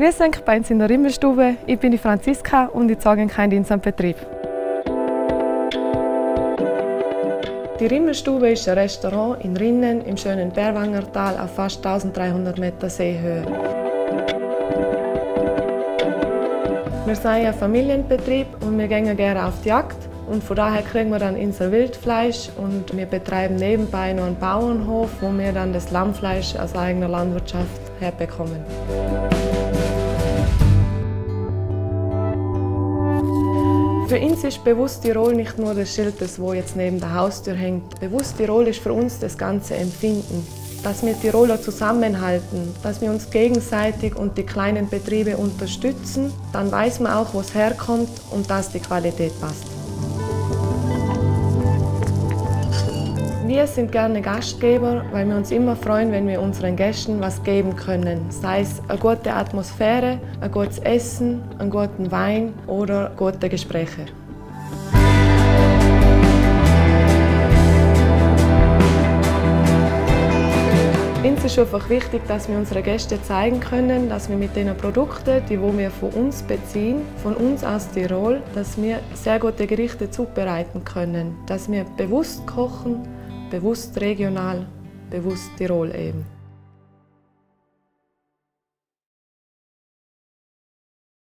Grüß euch bei uns in der Rimmelstube. Ich bin die Franziska und ich zeige euch Dienst am Betrieb. Die Rimmelstube ist ein Restaurant in Rinnen im schönen Berwangertal auf fast 1300 Meter Seehöhe. Wir sind ein Familienbetrieb und wir gehen gerne auf die Jagd. Und von daher kriegen wir dann unser Wildfleisch und wir betreiben nebenbei noch einen Bauernhof, wo wir dann das Lammfleisch aus eigener Landwirtschaft herbekommen. Für uns ist bewusst Tirol nicht nur das Schild, das wo jetzt neben der Haustür hängt. Bewusst Tirol ist für uns das ganze Empfinden. Dass wir Tiroler zusammenhalten, dass wir uns gegenseitig und die kleinen Betriebe unterstützen, dann weiß man auch, wo es herkommt und dass die Qualität passt. Wir sind gerne Gastgeber, weil wir uns immer freuen, wenn wir unseren Gästen was geben können. Sei es eine gute Atmosphäre, ein gutes Essen, einen guten Wein oder gute Gespräche. Uns ist einfach wichtig, dass wir unseren Gästen zeigen können, dass wir mit den Produkten, die wir von uns beziehen, von uns aus Tirol, dass wir sehr gute Gerichte zubereiten können, dass wir bewusst kochen, bewusst regional, bewusst Tirol eben.